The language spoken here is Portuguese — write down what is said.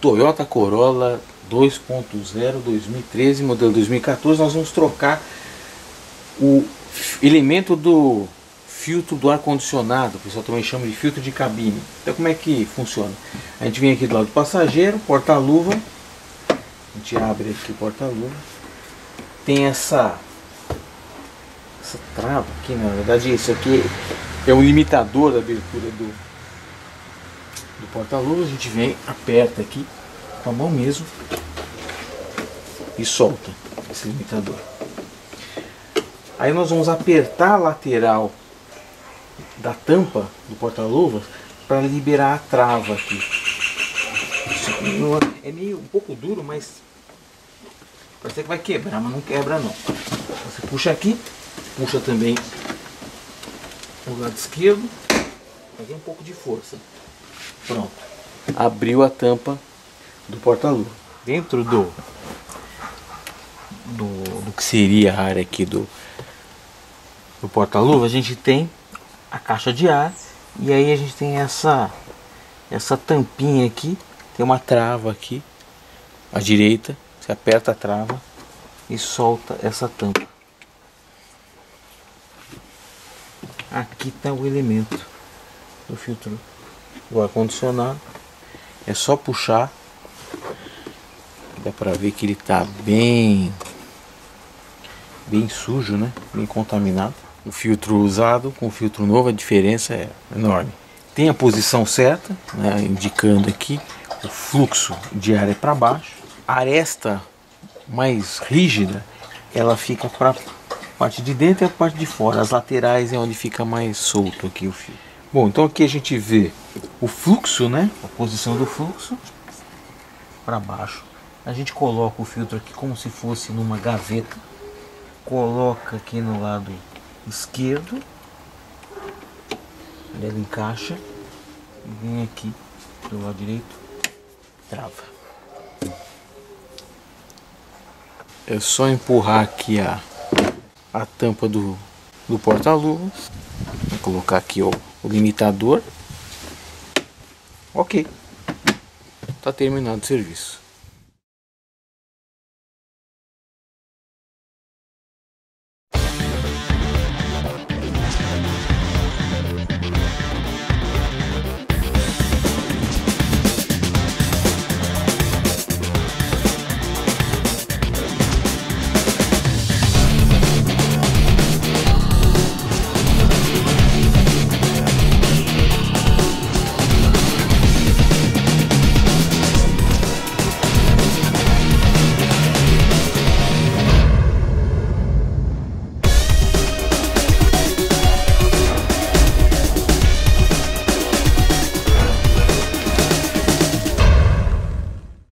Toyota Corolla 2.0 2013, modelo 2014. Nós vamos trocar o elemento do filtro do ar-condicionado, o pessoal também chama de filtro de cabine. Então como é que funciona? A gente vem aqui do lado do passageiro, porta-luva, a gente abre aqui o porta-luva, tem essa essa trava aqui, na verdade isso aqui é um limitador da abertura do, do porta-luva, a gente vem, aperta aqui com a mão mesmo e solta esse limitador. Aí nós vamos apertar a lateral da tampa do porta-luvas para liberar a trava aqui. É meio um pouco duro, mas parece que vai quebrar, mas não quebra não. Você puxa aqui, puxa também o lado esquerdo, fazer um pouco de força. Pronto. Abriu a tampa do porta-luva. Dentro do, do, do que seria a área aqui do do porta-luva, a gente tem a caixa de ar e aí a gente tem essa essa tampinha aqui, tem uma trava aqui à direita, você aperta a trava e solta essa tampa. Aqui está o elemento do filtro do ar condicionado. É só puxar, dá para ver que ele está bem bem sujo, né? Bem contaminado o filtro usado com o filtro novo, a diferença é enorme. Tem a posição certa, né, indicando aqui o fluxo de ar é para baixo. A aresta mais rígida, ela fica para parte de dentro e a parte de fora. As laterais é onde fica mais solto aqui o fio. Bom, então aqui a gente vê o fluxo, né? A posição do fluxo para baixo. A gente coloca o filtro aqui como se fosse numa gaveta. Coloca aqui no lado esquerdo. Ele encaixa. Vem aqui do lado direito. Trava. É só empurrar aqui a, a tampa do, do porta-luvas. Vou colocar aqui ó, o limitador. Ok. Tá terminado o serviço.